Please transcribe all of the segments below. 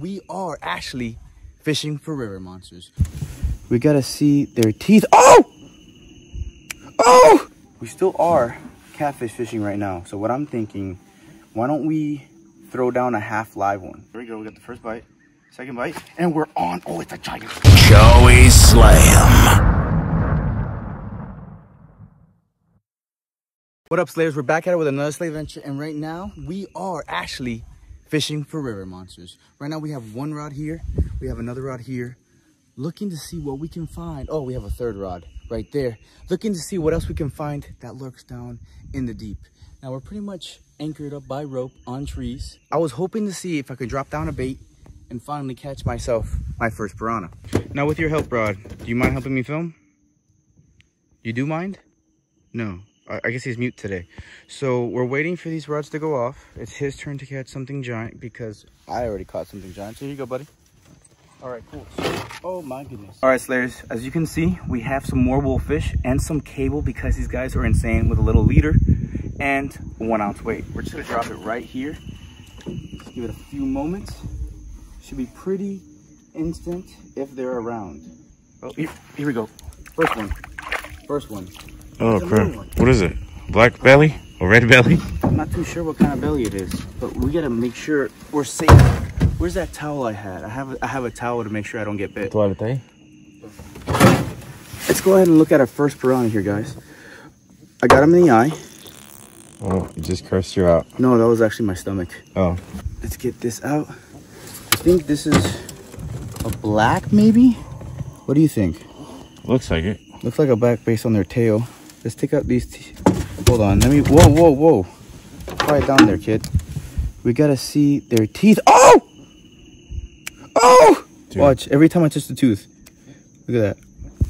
we are actually fishing for river monsters. We gotta see their teeth. Oh! Oh! We still are catfish fishing right now. So what I'm thinking, why don't we throw down a half live one? There we go, we got the first bite, second bite, and we're on. Oh, it's a giant. Joey Slam. What up, Slayers? We're back at it with another Slay Venture, and right now we are actually fishing for river monsters. Right now we have one rod here, we have another rod here, looking to see what we can find. Oh, we have a third rod right there, looking to see what else we can find that lurks down in the deep. Now we're pretty much anchored up by rope on trees. I was hoping to see if I could drop down a bait and finally catch myself my first piranha. Now with your help, Rod, do you mind helping me film? You do mind? No. I guess he's mute today. So we're waiting for these rods to go off. It's his turn to catch something giant because I already caught something giant. So here you go, buddy. All right, cool. So, oh my goodness. All right, Slayers, as you can see, we have some more wolfish and some cable because these guys are insane with a little leader and one ounce weight. We're just gonna drop it right here. Give it a few moments. Should be pretty instant if they're around. Oh, here, here we go. First one. First one. Oh crap. What is it? Black belly or red belly? I'm not too sure what kind of belly it is, but we gotta make sure we're safe. Where's that towel I had? I have a, I have a towel to make sure I don't get bit. Let's go ahead and look at our first piranha here, guys. I got him in the eye. Oh, you just cursed you out. No, that was actually my stomach. Oh. Let's get this out. I think this is a black, maybe? What do you think? Looks like it. Looks like a black based on their tail. Let's take out these. Teeth. Hold on. Let me. Whoa, whoa, whoa. Quiet down there, kid. We gotta see their teeth. Oh! Oh! Dude. Watch. Every time I touch the tooth. Look at that.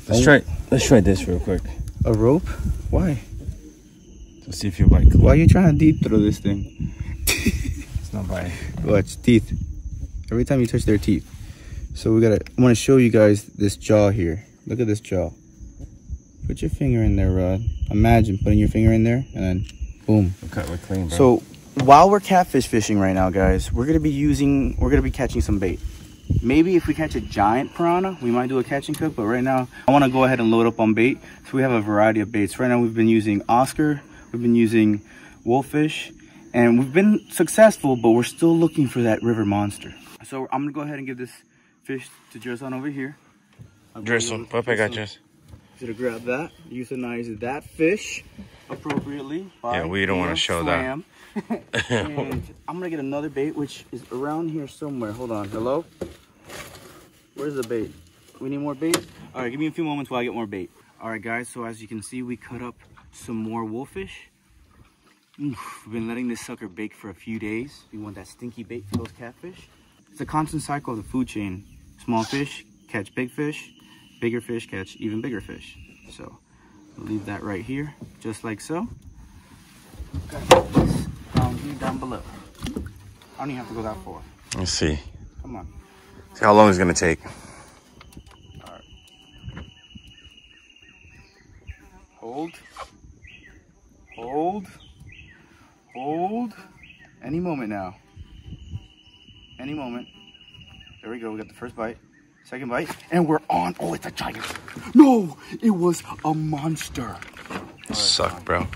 Let's oh. try. Let's try this real quick. A rope? Why? To see if you like. Why are you trying to deep throw this thing? it's not by. Watch teeth. Every time you touch their teeth. So we gotta. I want to show you guys this jaw here. Look at this jaw. Put your finger in there, Rod. Imagine putting your finger in there and then boom. Okay, we're clean, bro. So while we're catfish fishing right now, guys, we're gonna be using, we're gonna be catching some bait. Maybe if we catch a giant piranha, we might do a catch and cook, but right now I wanna go ahead and load up on bait. So we have a variety of baits. Right now we've been using Oscar, we've been using wolfish, and we've been successful, but we're still looking for that river monster. So I'm gonna go ahead and give this fish to Jerson over here. Jerson, Pepe got To grab that, euthanize that fish appropriately. Yeah, we don't want to show slam. that. and I'm gonna get another bait, which is around here somewhere. Hold on, hello? Where's the bait? We need more bait? All right, give me a few moments while I get more bait. All right, guys, so as you can see, we cut up some more wolfish. Oof, we've been letting this sucker bake for a few days. We want that stinky bait for those catfish. It's a constant cycle of the food chain. Small fish catch big fish, bigger fish catch even bigger fish. So leave that right here, just like so. down here, down below. I don't even have to go that far. Let's see. Come on. See how long it's gonna take. All right. Hold. Hold. Hold. Any moment now. Any moment. There we go. We got the first bite. Second bite, and we're on. Oh, it's a giant. No, it was a monster. Right, suck, fine. bro.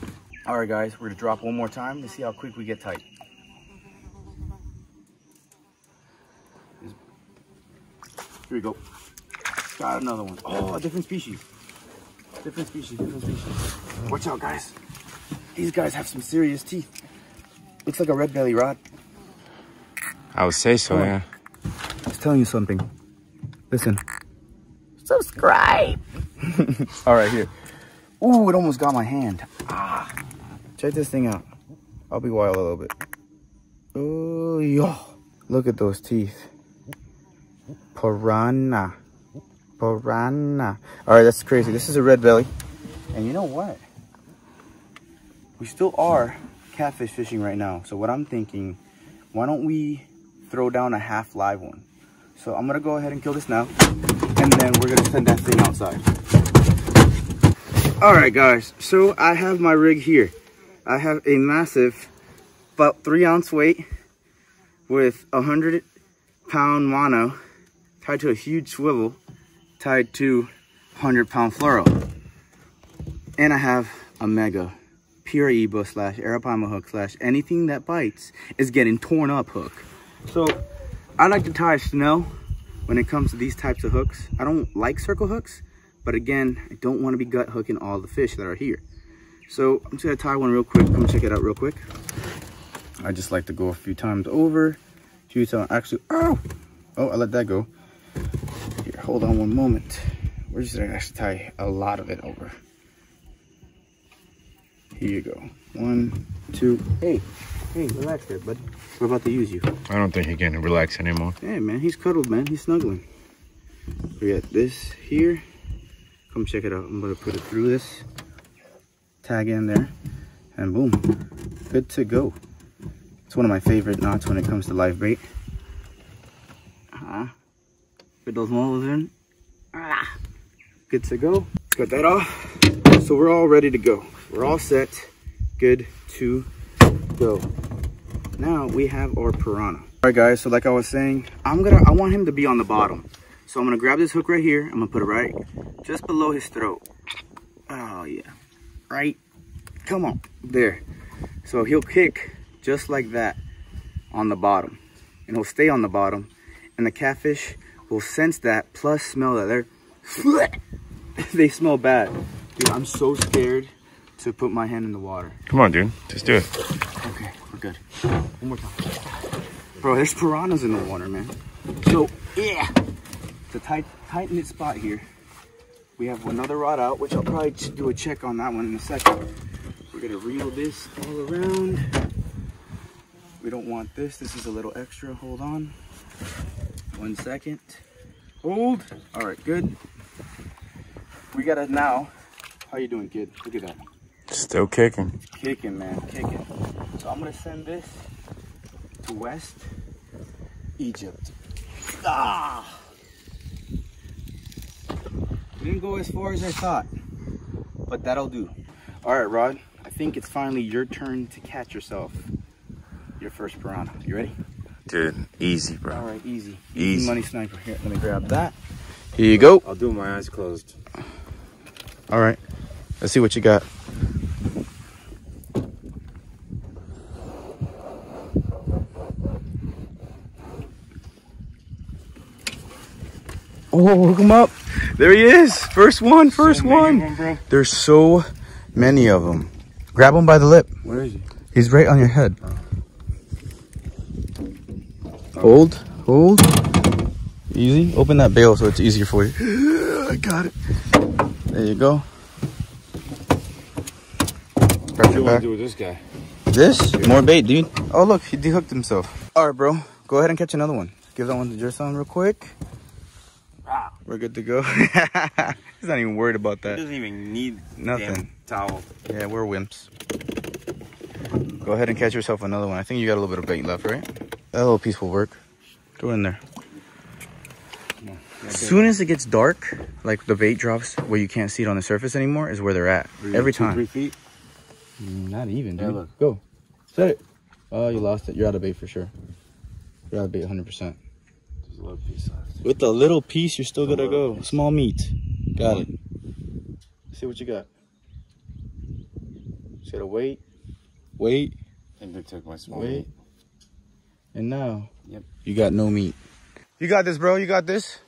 All right, guys, we're gonna drop one more time to see how quick we get tight. Here we go. Got another one. Oh, a different species. Different species, different species. Watch out, guys. These guys have some serious teeth. Looks like a red belly rod. I would say so, yeah. I was telling you something. Listen. Subscribe. All right, here. Ooh, it almost got my hand. Ah. Check this thing out. I'll be wild a little bit. Oh, yo. Look at those teeth. Piranha. Piranha. All right, that's crazy. This is a red belly. And you know what? We still are catfish fishing right now. So what I'm thinking, why don't we throw down a half live one? So I'm gonna go ahead and kill this now. And then we're gonna send that thing outside. All right, guys. So I have my rig here. I have a massive, about three ounce weight with a 100, pound mono tied to a huge swivel tied to 100 pound fluoro. And I have a mega Piraiba slash Arapaima hook slash anything that bites is getting torn up hook. So I like to tie Snell when it comes to these types of hooks. I don't like circle hooks, but again, I don't want to be gut hooking all the fish that are here. So I'm just gonna tie one real quick. Come check it out real quick. I just like to go a few times over. Few times, actually, oh, oh, I let that go. Here, hold on one moment. We're just gonna actually tie a lot of it over. Here you go. One, two, hey, hey, relax there, bud. We're about to use you. I don't think he can relax anymore. Hey, man, he's cuddled, man. He's snuggling. We got this here. Come check it out. I'm gonna put it through this. Tag in there. And boom. Good to go. It's one of my favorite knots when it comes to live bait. Uh, put those molars in. Ah, good to go. Got that off. So we're all ready to go. We're all set. Good to go. Now we have our piranha. All right, guys. So like I was saying, I'm gonna. I want him to be on the bottom. So I'm gonna grab this hook right here. I'm gonna put it right just below his throat. Oh yeah, right. Come on, there. So he'll kick just like that on the bottom, and he'll stay on the bottom, and the catfish will sense that plus smell that they're they smell bad. Dude, I'm so scared to put my hand in the water. Come on, dude. Just do it. We're good. One more time. Bro, there's piranhas in the water, man. So, yeah. It's a tight, tight knit spot here. We have another rod out, which I'll probably do a check on that one in a second. We're gonna reel this all around. We don't want this. This is a little extra. Hold on. One second. Hold. All right, good. We gotta now. How you doing, kid? Look at that Still kicking. kicking, man, kicking. So I'm gonna send this to West Egypt. Ah! Didn't go as far as I thought, but that'll do. All right, Rod. I think it's finally your turn to catch yourself your first piranha. You ready? Dude, easy, bro. All right, easy. Easy. money sniper. Here, let me grab that. Here you go. I'll do my eyes closed. All right. Let's see what you got. Oh, hook him up. There he is. First one, first one. bro. There's so many of them. Grab him by the lip. Where is he? He's right on your head. Oh. Hold, hold. Easy. Open that bail so it's easier for you. I got it. There you go. Grab What do your you want to do with this guy? This? More bait, dude. Oh, look, he dehooked himself. All right, bro. Go ahead and catch another one. Give that one to Jerson real quick. We're good to go. He's not even worried about that. He that. doesn't even need Nothing. towel. Yeah, we're wimps. Go ahead and catch yourself another one. I think you got a little bit of bait left, right? That little piece will work. Go in there. As soon as it gets dark, like the bait drops where you can't see it on the surface anymore, is where they're at. Every Two, time. Three feet. Mm, Not even, Yeah, dude. look. Go. Set it. Oh, you lost it. You're out of bait for sure. You're out of bait 100%. There's a little piece left. With the little piece, you're still gonna go. Small meat. Got it. See what you got. Just gotta wait, wait, I think they took my small wait. meat. And now, Yep. you got no meat. You got this, bro. You got this.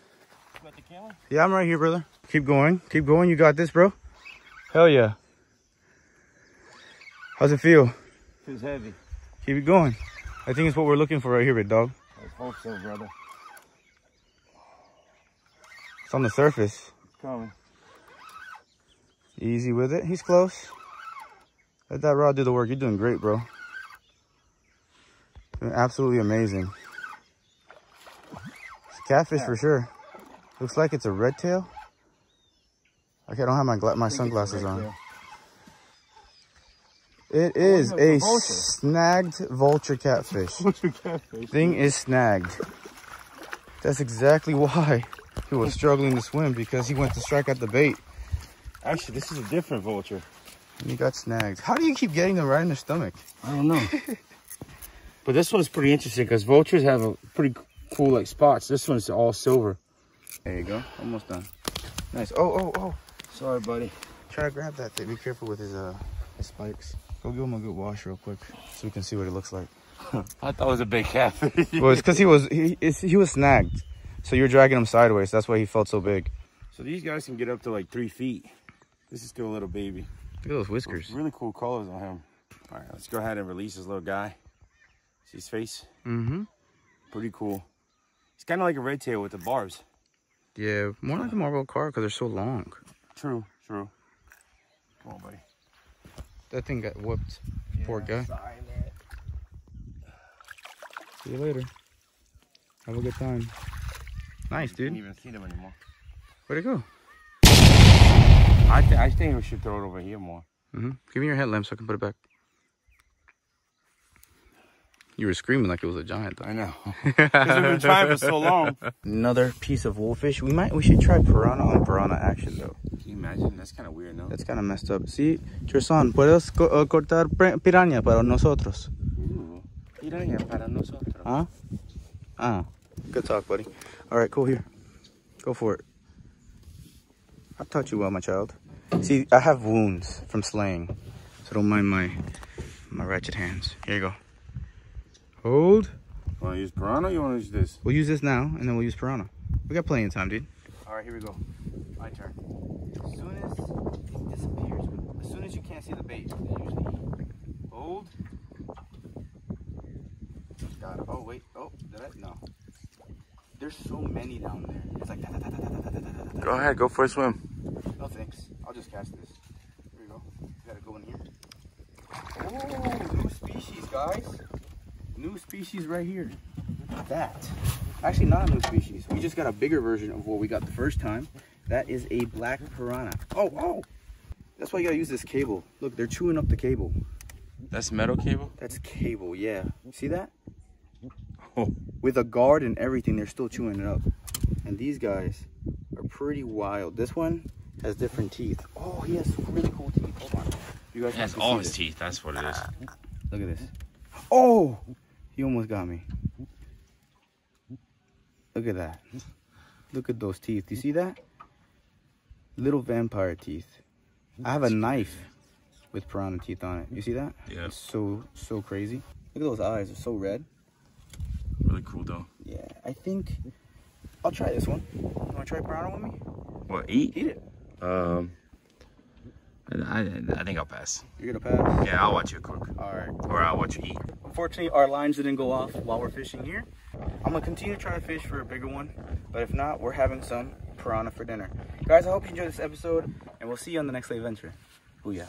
Got the camera? Yeah, I'm right here, brother. Keep going. Keep going. You got this, bro. Hell yeah. How's it feel? Feels heavy. Keep it going. I think it's what we're looking for right here, big dog. I hope so, brother. It's on the surface. It's coming. Easy with it. He's close. Let that rod do the work. You're doing great, bro. Doing absolutely amazing. It's a catfish for sure. Looks like it's a red tail. Okay, I don't have my my sunglasses on. It oh, is it's a a vulture. snagged vulture catfish. Thing is snagged. That's exactly why he was struggling to swim because he went to strike at the bait. Actually, this is a different vulture. And he got snagged. How do you keep getting them right in the stomach? I don't know. but this one's pretty interesting because vultures have a pretty cool like spots. This one's all silver. There you go. Almost done. Nice. Oh, oh, oh. Sorry, buddy. Try to grab that thing. Be careful with his uh his spikes. Go give him a good wash real quick so we can see what it looks like. I thought it was a big catfish. well, it's because he was he he was snagged, so you're dragging him sideways. That's why he felt so big. so these guys can get up to like three feet. This is still a little baby. Look at those whiskers. Really cool colors on him. All right, let's go ahead and release this little guy. See his face? Mm-hmm. Pretty cool. He's kind of like a red tail with the barbs. Yeah, more like a Marvel car because they're so long. True, true. Come on, buddy. That thing got whooped. Poor guy. Sorry, man. See you later. Have a good time. Nice, dude. I Didn't even see them anymore. Where'd it go? I, th I think we should throw it over here more. Mm-hmm. Give me your headlamp so I can put it back. You were screaming like it was a giant, though. I know. Because we've been trying for so long. Another piece of wolfish. We might, we should try piranha on piranha action though. Can you imagine? That's kind of weird, no? That's kind of messed up. See, Tristan, puedes co uh, cortar piranha para nosotros. Ooh. Piranha para nosotros. Huh? Ah, good talk, buddy. All right, cool. Here, go for it. I taught you well, my child. See, I have wounds from slaying, so don't mind my my ratchet hands. Here you go. Hold. Want to use piranha or you want to use this? We'll use this now, and then we'll use piranha. We got plenty of time, dude. All right, here we go. My turn. As soon as it disappears, as soon as you can't see the bait, they usually. Hold. Got it. Oh wait. Oh, did I? No. There's so many down there. It's like. Da, da, da, go ahead, go for a swim. No thanks. I'll just cast this. Here we go. We gotta go in here. Oh, new species, guys. New species right here. That. Actually, not a new species. We just got a bigger version of what we got the first time. That is a black piranha. Oh, oh! That's why you gotta use this cable. Look, they're chewing up the cable. That's metal cable? That's cable, yeah. See that? Oh. With a guard and everything, they're still chewing it up. And these guys are pretty wild. This one has different teeth. Oh, he has really cool teeth. Hold on. You guys That's all his this. teeth. That's what it is. Ah, look at this. Oh, he almost got me. Look at that. Look at those teeth. Do you see that? Little vampire teeth. I have a knife with piranha teeth on it. You see that? Yeah. It's so, so crazy. Look at those eyes. They're so red. Really cool though. Yeah, I think I'll try this one. You want to try piranha with me? What? Eat? Eat it. Um. I, I, I think I'll pass. You're gonna pass. Yeah, I'll watch you cook, All right. or I'll watch you eat. Unfortunately, our lines didn't go off while we're fishing here. I'm gonna continue to try to fish for a bigger one, but if not, we're having some piranha for dinner. Guys, I hope you enjoyed this episode, and we'll see you on the next adventure. Booyah.